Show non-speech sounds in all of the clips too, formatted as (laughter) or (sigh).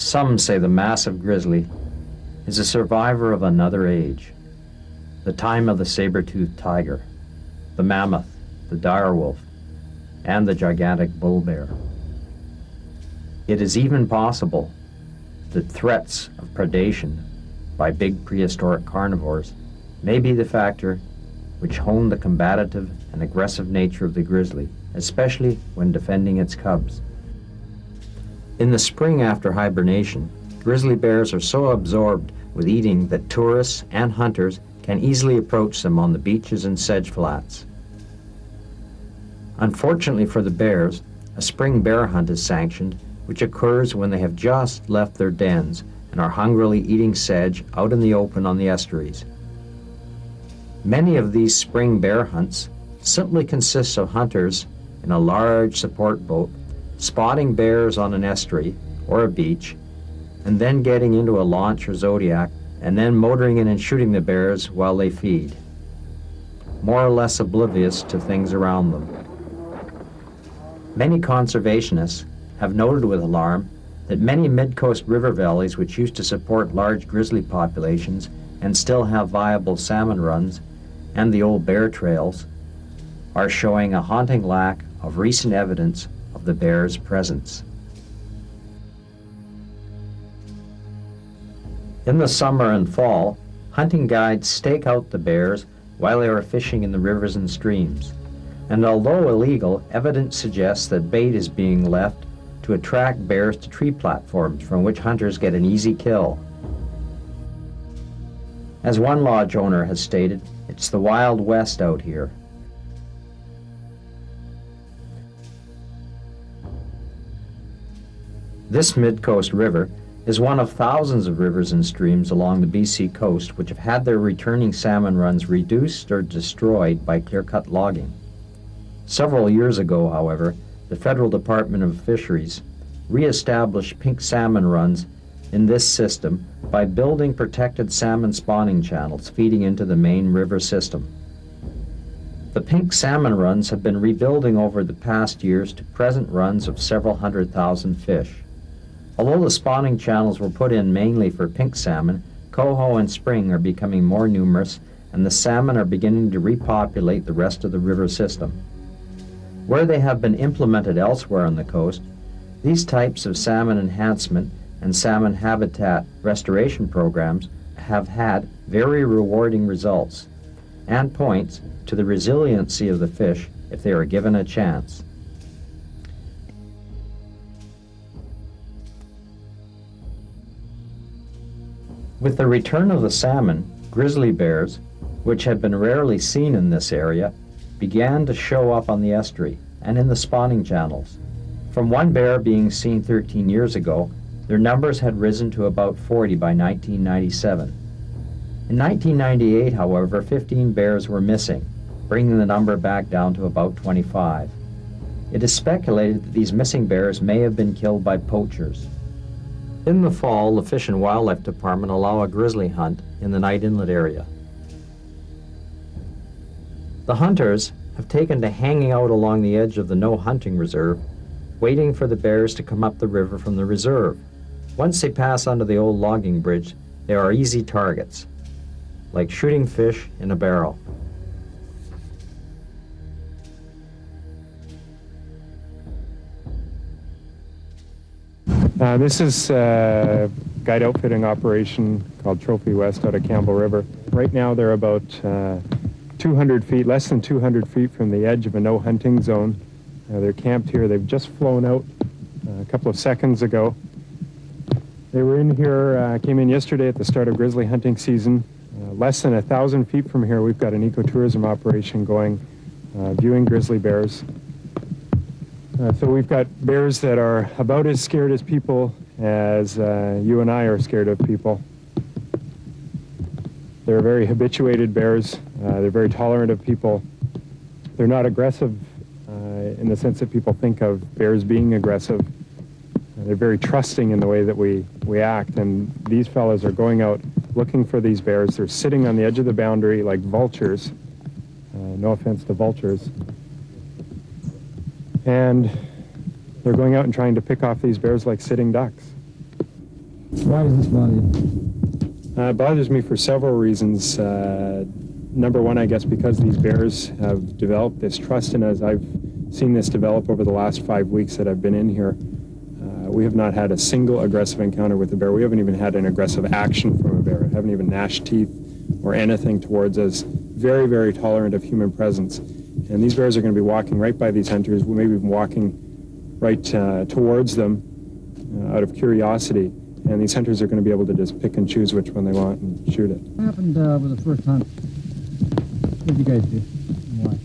Some say the massive grizzly is a survivor of another age, the time of the saber-toothed tiger, the mammoth, the dire wolf, and the gigantic bull bear. It is even possible that threats of predation by big prehistoric carnivores may be the factor which honed the combative and aggressive nature of the grizzly, especially when defending its cubs. In the spring after hibernation, grizzly bears are so absorbed with eating that tourists and hunters can easily approach them on the beaches and sedge flats. Unfortunately for the bears, a spring bear hunt is sanctioned, which occurs when they have just left their dens and are hungrily eating sedge out in the open on the estuaries. Many of these spring bear hunts simply consist of hunters in a large support boat spotting bears on an estuary or a beach and then getting into a launch or zodiac and then motoring in and shooting the bears while they feed, more or less oblivious to things around them. Many conservationists have noted with alarm that many mid-coast river valleys which used to support large grizzly populations and still have viable salmon runs and the old bear trails are showing a haunting lack of recent evidence of the bear's presence. In the summer and fall, hunting guides stake out the bears while they are fishing in the rivers and streams. And although illegal, evidence suggests that bait is being left to attract bears to tree platforms from which hunters get an easy kill. As one lodge owner has stated, it's the Wild West out here. This mid-coast river is one of thousands of rivers and streams along the BC coast which have had their returning salmon runs reduced or destroyed by clear-cut logging. Several years ago, however, the Federal Department of Fisheries reestablished pink salmon runs in this system by building protected salmon spawning channels feeding into the main river system. The pink salmon runs have been rebuilding over the past years to present runs of several hundred thousand fish. Although the spawning channels were put in mainly for pink salmon, coho and spring are becoming more numerous and the salmon are beginning to repopulate the rest of the river system. Where they have been implemented elsewhere on the coast, these types of salmon enhancement and salmon habitat restoration programs have had very rewarding results and points to the resiliency of the fish if they are given a chance. With the return of the salmon, grizzly bears, which had been rarely seen in this area, began to show up on the estuary and in the spawning channels. From one bear being seen 13 years ago, their numbers had risen to about 40 by 1997. In 1998, however, 15 bears were missing, bringing the number back down to about 25. It is speculated that these missing bears may have been killed by poachers. In the fall, the Fish and Wildlife Department allow a grizzly hunt in the Knight Inlet area. The hunters have taken to hanging out along the edge of the no hunting reserve, waiting for the bears to come up the river from the reserve. Once they pass under the old logging bridge, they are easy targets, like shooting fish in a barrel. Uh, this is a guide outfitting operation called Trophy West out of Campbell River. Right now they're about uh, 200 feet, less than 200 feet from the edge of a no hunting zone. Uh, they're camped here. They've just flown out uh, a couple of seconds ago. They were in here, uh, came in yesterday at the start of grizzly hunting season. Uh, less than a thousand feet from here, we've got an ecotourism operation going, uh, viewing grizzly bears. Uh, so we've got bears that are about as scared as people as uh, you and I are scared of people. They're very habituated bears. Uh, they're very tolerant of people. They're not aggressive in the sense that people think of bears being aggressive. They're very trusting in the way that we, we act, and these fellows are going out looking for these bears. They're sitting on the edge of the boundary like vultures. Uh, no offense to vultures. And they're going out and trying to pick off these bears like sitting ducks. Why does this bother you? Uh, it bothers me for several reasons. Uh, number one, I guess, because these bears have developed this trust in us. I've seen this develop over the last five weeks that I've been in here. Uh, we have not had a single aggressive encounter with a bear. We haven't even had an aggressive action from a bear. I haven't even gnashed teeth or anything towards us. Very, very tolerant of human presence. And these bears are going to be walking right by these hunters, We maybe even walking right uh, towards them uh, out of curiosity. And these hunters are going to be able to just pick and choose which one they want and shoot it. What happened uh, with the first hunt? What did you guys do?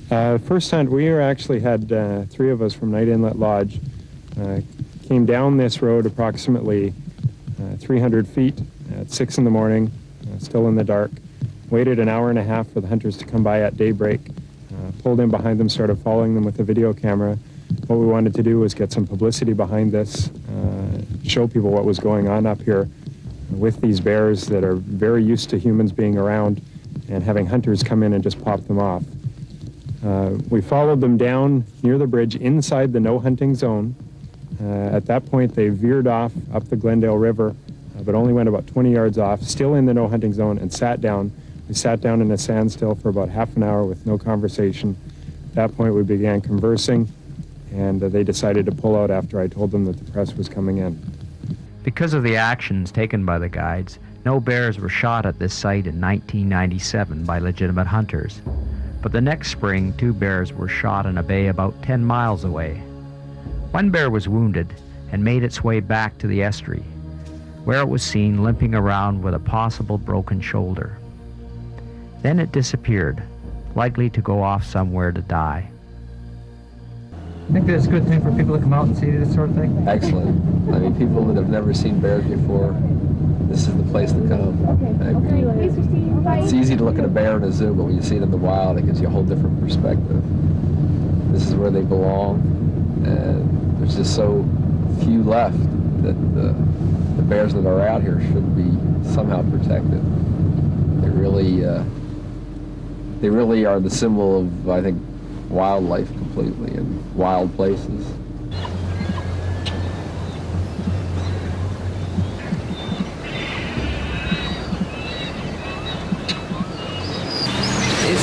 Uh, first hunt, we actually had uh, three of us from Knight Inlet Lodge. Uh, came down this road approximately uh, 300 feet at 6 in the morning, uh, still in the dark. Waited an hour and a half for the hunters to come by at daybreak. Uh, pulled in behind them, started following them with a video camera. What we wanted to do was get some publicity behind this, uh, show people what was going on up here with these bears that are very used to humans being around and having hunters come in and just pop them off. Uh, we followed them down near the bridge inside the no hunting zone. Uh, at that point, they veered off up the Glendale River, uh, but only went about 20 yards off, still in the no hunting zone, and sat down. We sat down in a standstill for about half an hour with no conversation. At that point, we began conversing, and uh, they decided to pull out after I told them that the press was coming in. Because of the actions taken by the guides, no bears were shot at this site in 1997 by legitimate hunters. But the next spring, two bears were shot in a bay about 10 miles away. One bear was wounded and made its way back to the estuary, where it was seen limping around with a possible broken shoulder. Then it disappeared, likely to go off somewhere to die. I think that's a good thing for people to come out and see this sort of thing. Excellent. I mean, people that have never seen bears before, this is the place to come. I mean, it's easy to look at a bear in a zoo, but when you see it in the wild, it gives you a whole different perspective. This is where they belong, and there's just so few left that the, the bears that are out here should be somehow protected. They really, uh, they really are the symbol of, I think, wildlife completely and wild places. is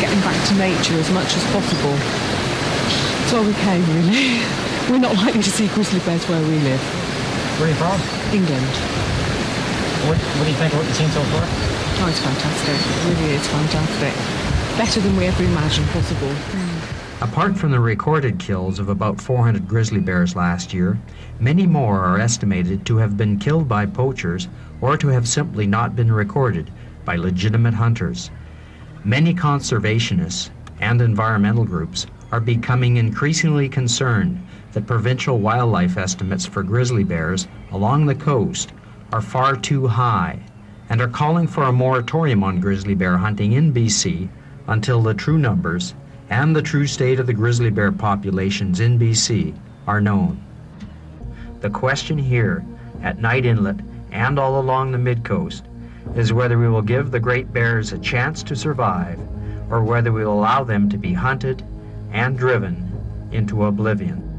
getting back to nature as much as possible. That's why we came, really. (laughs) We're not likely to see grizzly bears where we live. Where are you from? England. What, what do you think of what you've seen so far? Oh, it's fantastic. It really is fantastic. Better than we ever imagined possible. Apart from the recorded kills of about 400 grizzly bears last year, many more are estimated to have been killed by poachers or to have simply not been recorded by legitimate hunters. Many conservationists and environmental groups are becoming increasingly concerned that provincial wildlife estimates for grizzly bears along the coast are far too high and are calling for a moratorium on grizzly bear hunting in BC until the true numbers and the true state of the grizzly bear populations in BC are known. The question here at Knight Inlet and all along the midcoast is whether we will give the great bears a chance to survive or whether we will allow them to be hunted and driven into oblivion.